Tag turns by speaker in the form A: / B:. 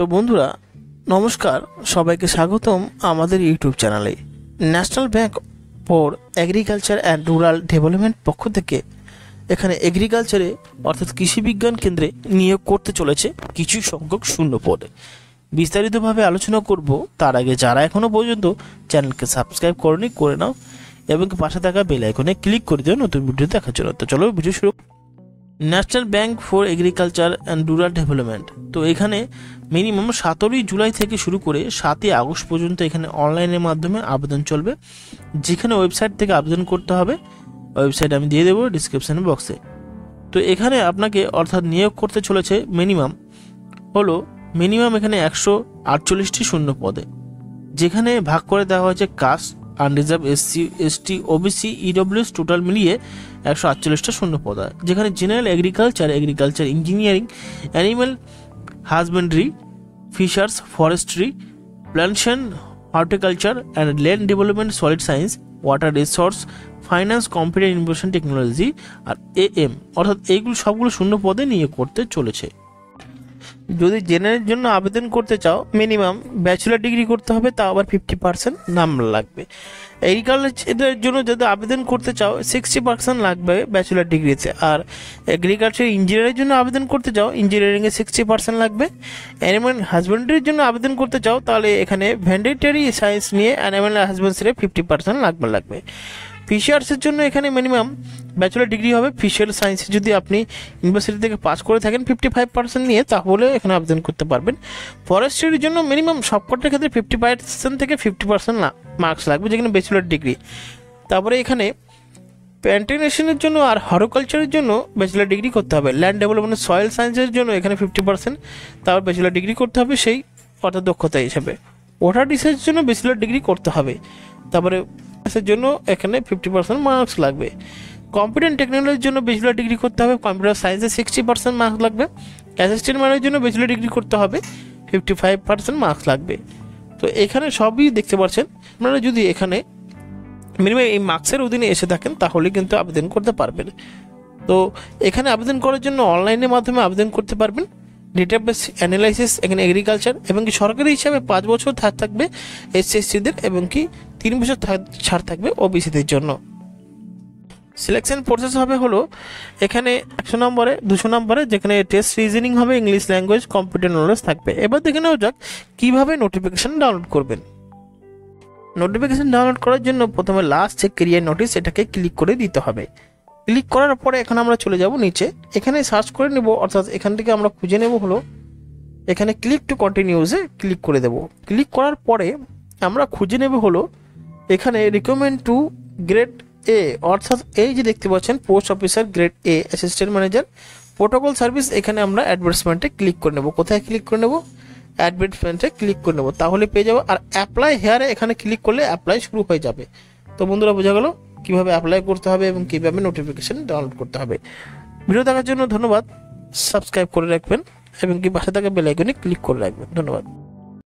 A: তো বন্ধুরা, নমস্কার, সবাইকে স্বাগতম আমাদের ইউটিউব চ্যানেলে। National bank for agriculture and rural development পক্ষ থেকে এখানে এগ্রিকালচারে, অর্থাৎ কৃষি বিজ্ঞান কেন্দ্রে নিয়োগ করতে চলেছে কিছু সংখ্যক শূন্য পদে বিস্তারিতভাবে আলোচনা করব, তার আগে যারা এখনও পর্যন্ত চ্যানেলকে সাবস্ক্রাইব করেনি, করে নাও এবং পাশে থাকা বেল আইকনে ক্লিক করে দিও, নতুন ভিডিও দেখার জন্য। তো চলো, ভিডিও শুরু national bank for agriculture and rural development. তো এখানে মিনিমাম সতেরোই জুলাই থেকে শুরু করে সাতই আগস্ট পর্যন্ত এখানে অনলাইনের মাধ্যমে আবেদন চলবে। যেখানে ওয়েবসাইট থেকে আবেদন করতে হবে। ওয়েবসাইট আমি দিয়ে দেবো ডিসক্রিপশন বক্সে তো এখানে আপনাকে অর্থাৎ নিয়োগ করতে চলেছে মিনিমাম হলো মিনিমাম এখানে একশো আটচল্লিশটি শূন্য পদে। যেখানে ভাগ করে দেওয়া হয়েছে caste unreserved SC ST OBC EWS total মিলিয়ে একশো আটচল্লিশটা শূন্য পদ যেখানে general agriculture agriculture engineering animal husbandry fishers forestry plantation horticulture and land development soil science water resource finance computer information technology আর এ এম অর্থাৎ এইগুলো সবগুলো শূন্য পদে নিয়ে করতে চলেছে। যদি জেনারেল জন্য আবেদন করতে চাও মিনিমাম ব্যাচেলার ডিগ্রি করতে হবে তা আবার ফিফটি পার্সেন্ট নাম লাগবে। এগ্রিকালচারের জন্য যদি আবেদন করতে চাও সিক্সটি পার্সেন্ট লাগবে ব্যাচেলার ডিগ্রিতে আর এগ্রিকালচার ইঞ্জিনিয়ারের জন্য আবেদন করতে চাও ইঞ্জিনিয়ারিংয়ে সিক্সটি পার্সেন্ট লাগবে। অ্যানিম্যাল হাজবেন্ডারির জন্য আবেদন করতে চাও, তাহলে এখানে ভ্যান্ডেটারি সায়েন্স নিয়ে অ্যানিম্যাল হাজবেন্ডারিতে ফিফটি পার্সেন্ট লাগবে লাগবে। ফিশার্সের জন্য এখানে মিনিমাম ব্যাচেলার ডিগ্রি হবে। ফিশিয়াল সায়েন্সে যদি আপনি ইউনিভার্সিটি থেকে পাস করে থাকেন ফিফটি ফাইভ পার্সেন্ট নিয়ে, তাহলে এখানে আবেদন করতে পারবেন। ফরেস্ট্রির জন্য মিনিমাম সবকটার ক্ষেত্রে ফিফটি পার্সেন্ট থেকে ফিফটি পার্সেন্ট মার্কস লাগবে, যেখানে ব্যাচেলার ডিগ্রি তারপরে এখানে প্যান্টিনেশনের জন্য আর হরকালচারের জন্য ব্যাচেলার ডিগ্রি করতে হবে। ল্যান্ড ডেভেলপমেন্ট সয়েল সায়েন্সের জন্য এখানে ফিফটি পার্সেন্ট তারপর ব্যাচেলার ডিগ্রি করতে হবে সেই অর্থাৎ দক্ষতা হিসাবে। ওয়াটার রিসার্চের জন্য ব্যাচেলার ডিগ্রি করতে হবে। তারপরে এর জন্য এখানে ফিফটি পার্সেন্ট মার্কস লাগবে। কম্পিউটার টেকনোলজির জন্য ব্যাচেলার ডিগ্রি করতে হবে কম্পিউটার সায়েন্সে সিক্সটি পার্সেন্ট মার্কস লাগবে। অ্যাসিস্ট্যান্ট ম্যানের জন্য ব্যাচেলার ডিগ্রি করতে হবে ফিফটি ফাইভ পার্সেন্ট মার্কস লাগবে। তো এখানে সবই দেখতে পাচ্ছেন। আপনারা যদি এখানে মিনিমাম এই মার্কসের অধীনে এসে থাকেন, তাহলে কিন্তু আবেদন করতে পারবেন। তো এখানে আবেদন করার জন্য অনলাইনের মাধ্যমে আবেদন করতে পারবেন। ডেটাবেস অ্যানালাইসিস এখানে এগ্রিকালচার এবং কি সরকারি হিসাবে পাঁচ বছর ছাড় থাকবে এসসিএসসিদের এবং কি তিন বছর ছাড় থাকবে ওবিসিদের জন্য। সিলেকশন প্রসেস হবে হলো, এখানে একশো নম্বরে, দুশো নম্বরে, যেখানে টেস্ট রিজনিং হবে ইংলিশ ল্যাঙ্গুয়েজ কম্পিউটার নলেজ থাকবে। এবার দেখে নেওয়া যাক কীভাবে নোটিফিকেশান ডাউনলোড করবেন। নোটিফিকেশান ডাউনলোড করার জন্য প্রথমে লাস্ট যে কেরিয়ার নোটিস এটাকে ক্লিক করে দিতে হবে। ক্লিক করার পরে এখন আমরা চলে যাব নিচে। এখানে সার্চ করে নেব, অর্থাৎ এখান থেকে আমরা খুঁজে নেব হলো, এখানে ক্লিক টু কন্টিনিউসে ক্লিক করে দেব। ক্লিক করার পরে আমরা খুঁজে নেব হলো এখানে রিকমেন্ড টু গ্রেড এ অর্থাৎ এই যে দেখতে পাচ্ছেন post officer grade A assistant manager protocol service এখানে আমরা অ্যাডভার্টাইজমেন্টে ক্লিক করে নেব। কোথায় ক্লিক করে নেব? অ্যাডভার্টাইজমেন্টে ক্লিক করে নেব। তাহলে পেয়ে যাব, আর অ্যাপ্লাই হেয়ারে এখানে ক্লিক করলে অ্যাপ্লাই শুরু হয়ে যাবে। তো বন্ধুরা, বোঝা গেল কীভাবে অ্যাপ্লাই করতে হবে এবং কীভাবে নোটিফিকেশান ডাউনলোড করতে হবে। ভিডিও দেখার জন্য ধন্যবাদ। সাবস্ক্রাইব করে রাখবেন এবং কি পাশে থাকা বেল আইকনে ক্লিক করে রাখবেন। ধন্যবাদ।